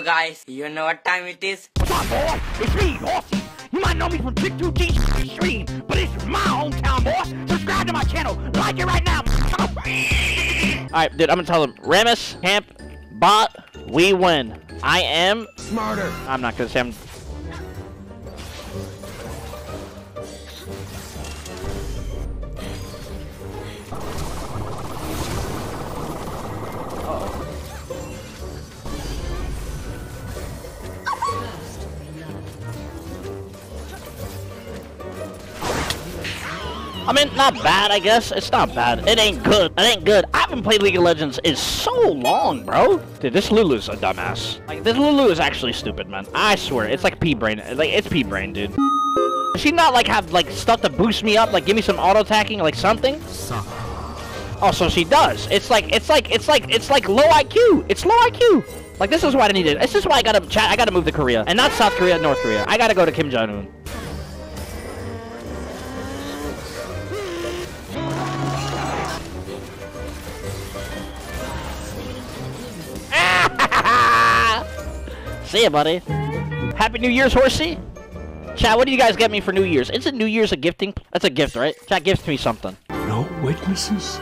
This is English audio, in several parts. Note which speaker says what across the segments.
Speaker 1: So guys, you know what time it is?
Speaker 2: What's up, boy? It's me, Horsey. You might know me from Trick2G stream, but it's my hometown, boy. Subscribe to my channel. Like it right now.
Speaker 3: Alright, dude, I'm gonna tell them. Rammus, Camp, Bot, we win. I am...
Speaker 2: Smarter.
Speaker 3: I'm not gonna say I'm... I mean, not bad, I guess. It's not bad. It ain't good. It ain't good. I haven't played League of Legends in so long, bro. Dude, this Lulu's a dumbass. Like, this Lulu is actually stupid, man. I swear. It's like P-Brain. Like, it's P-Brain, dude. Does she not, like, have, like, stuff to boost me up? Like, give me some auto-attacking, like, something? Oh, so she does. It's like, it's like, it's like, it's like low IQ. It's low IQ. Like, this is why I need it. This is why I gotta chat. I gotta move to Korea. And not South Korea, North Korea. I gotta go to Kim Jong-un. See ya, buddy. Happy New Year's, horsey. Chat, what do you guys get me for New Year's? It's a New Year's a gifting? That's a gift, right? Chat gives me something.
Speaker 4: No witnesses?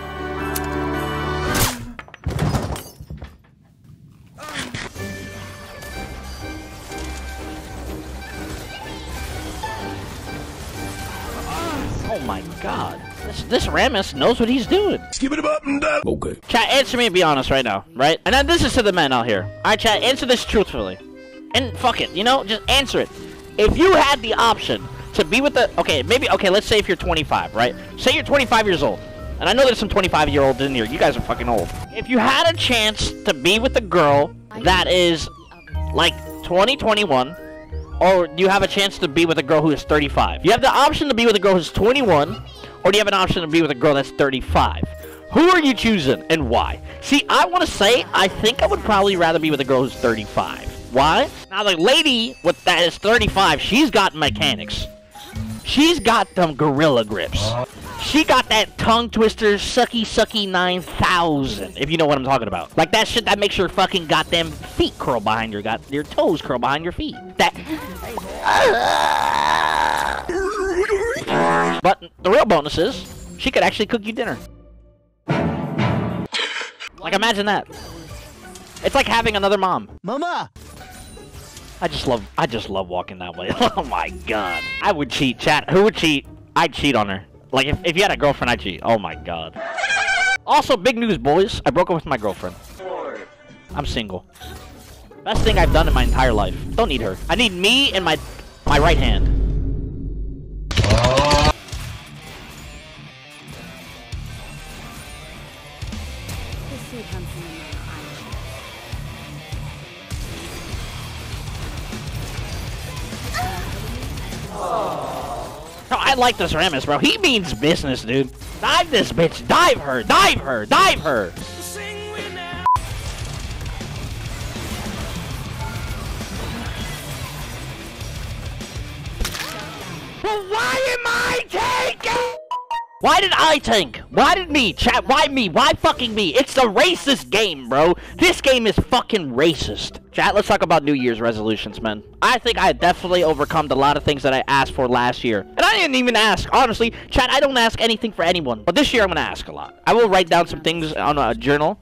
Speaker 3: Oh my god. This, this Rammus knows what he's doing.
Speaker 4: Skip it up and down. Okay.
Speaker 3: Chat, answer me and be honest right now, right? And then this is to the men out here. Alright, chat, answer this truthfully. And fuck it, you know, just answer it. If you had the option to be with the okay, maybe okay, let's say if you're 25, right? Say you're 25 years old. And I know there's some 25 year olds in here. You guys are fucking old. If you had a chance to be with a girl that is like 20, 21, or do you have a chance to be with a girl who is 35? You have the option to be with a girl who's 21, or do you have an option to be with a girl that's 35? Who are you choosing and why? See, I want to say I think I would probably rather be with a girl who's 35. Why? Now the lady with that is 35, she's got mechanics. She's got them gorilla grips. She got that tongue twister sucky sucky 9000, if you know what I'm talking about. Like that shit that makes your fucking goddamn feet curl behind your got your toes curl behind your feet. That But the real bonus is she could actually cook you dinner. Like imagine that. It's like having another mom.
Speaker 2: Mama.
Speaker 3: I just love I just love walking that way. oh my god. I would cheat, chat. Who would cheat? I'd cheat on her. Like if, if you had a girlfriend, I'd cheat. Oh my god. Also, big news, boys. I broke up with my girlfriend. I'm single. Best thing I've done in my entire life. Don't need her. I need me and my my right hand. I like this Rammus, bro. He means business, dude. Dive this bitch. Dive her. Dive her. Dive her. But why am I tanking? Why did I tank? Why did me? Chat, why me? Why fucking me? It's a racist game, bro. This game is fucking racist. Chat, let's talk about New Year's resolutions, man. I think I definitely overcome a lot of things that I asked for last year. And I didn't even ask, honestly. Chat, I don't ask anything for anyone. But this year, I'm to ask a lot. I will write down some things on a journal.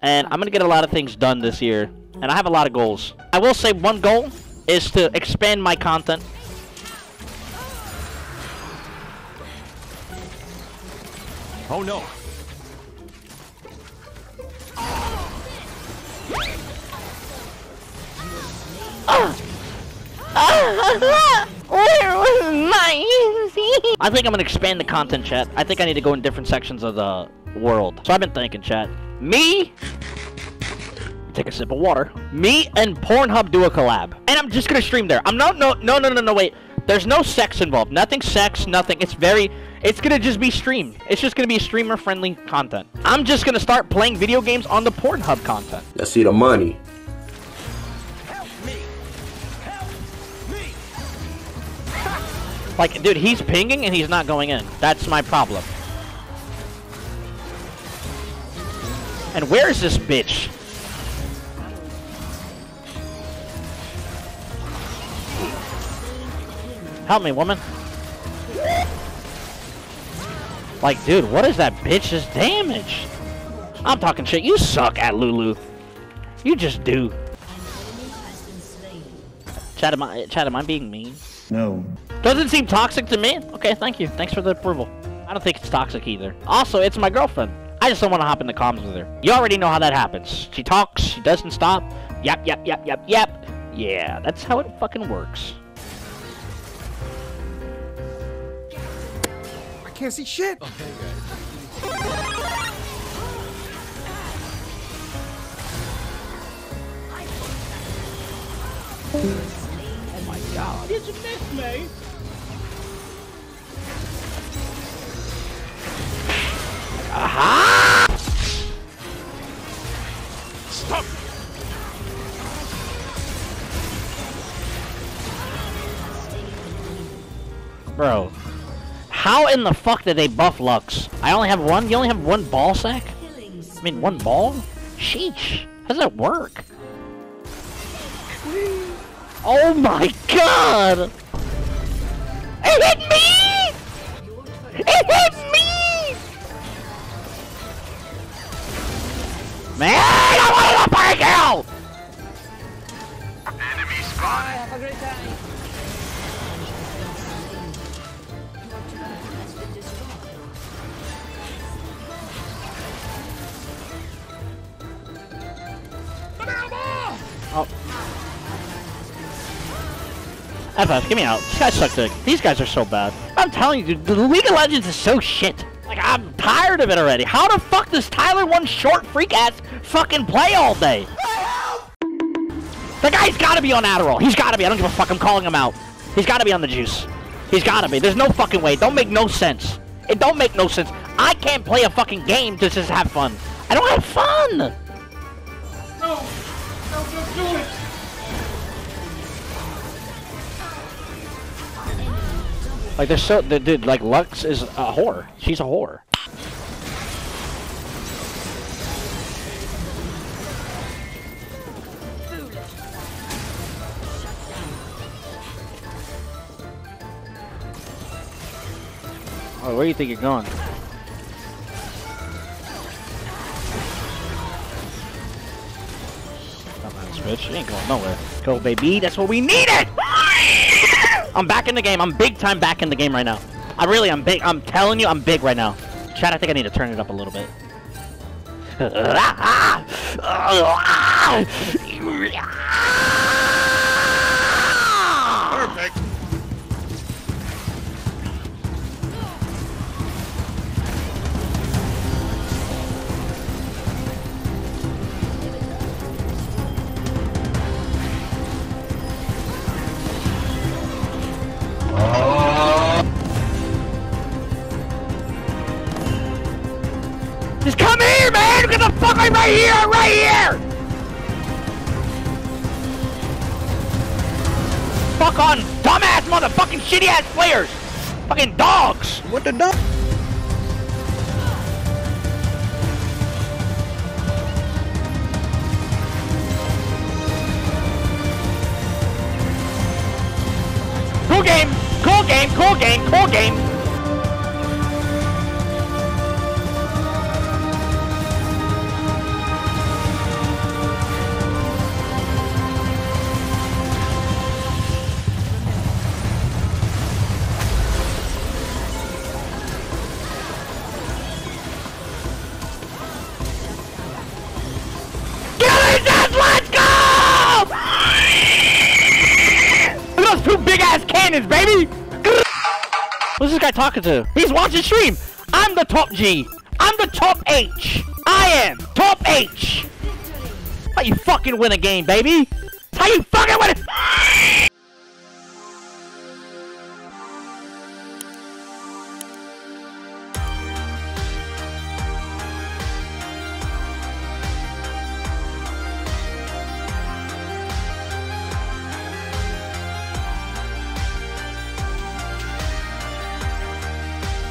Speaker 3: And I'm to get a lot of things done this year. And I have a lot of goals. I will say one goal is to expand my content
Speaker 4: Oh no.
Speaker 3: Where was my I think I'm gonna expand the content chat. I think I need to go in different sections of the world. So I've been thinking, chat. Me take a sip of water. Me and Pornhub do a collab. And I'm just gonna stream there. I'm not no no no no no wait. There's no sex involved. Nothing sex, nothing. It's very it's gonna just be streamed. It's just gonna be streamer-friendly content. I'm just gonna start playing video games on the Pornhub content.
Speaker 5: Let's see the money.
Speaker 3: Like, dude, he's pinging and he's not going in. That's my problem. And where is this bitch? Help me, woman. Like, dude, what is that bitch's damage? I'm talking shit. You suck at Lulu. You just do. Chad, am I, Chad, am I being mean?
Speaker 5: No.
Speaker 3: Doesn't seem toxic to me. Okay, thank you. Thanks for the approval. I don't think it's toxic either. Also, it's my girlfriend. I just don't want to hop in the comms with her. You already know how that happens. She talks, she doesn't stop. Yep, yep, yep, yep, yep. Yeah, that's how it fucking works.
Speaker 6: Can't see shit.
Speaker 3: Oh, oh Aha!
Speaker 4: Stop!
Speaker 3: Bro, how in the fuck did they buff Lux? I only have one? You only have one ball sack? I mean, one ball? Sheesh. How does that work? Oh my god! It hit me! It hit me! Man, Oh. FF, get me out. These guys suck dick. These guys are so bad. I'm telling you, dude, the League of Legends is so shit. Like, I'm tired of it already. How the fuck does Tyler one short freak ass fucking play all day? The guy's gotta be on Adderall. He's gotta be. I don't give a fuck. I'm calling him out. He's gotta be on the juice. He's gotta be. There's no fucking way. It don't make no sense. It don't make no sense. I can't play a fucking game to just have fun. I don't have fun.
Speaker 6: No,
Speaker 3: Like they're so, they dude. Like Lux is a whore. She's a whore. Oh, where do you think you're going? Bitch, you ain't going nowhere. Go, baby. That's what we needed. I'm back in the game. I'm big time back in the game right now. I really, I'm big. I'm telling you, I'm big right now. Chad, I think I need to turn it up a little bit. Ah, ah. Ah, Fuck right, here, right here! Fuck on, dumbass motherfucking shitty ass players! Fucking dogs!
Speaker 5: What the dog?
Speaker 3: Cool game, cool game, cool game, cool game. Cannons, baby! Who's this guy talking to? He's watching stream! I'm the top G! I'm the top H! I am top H! How you fucking win a game, baby? How you fucking win it?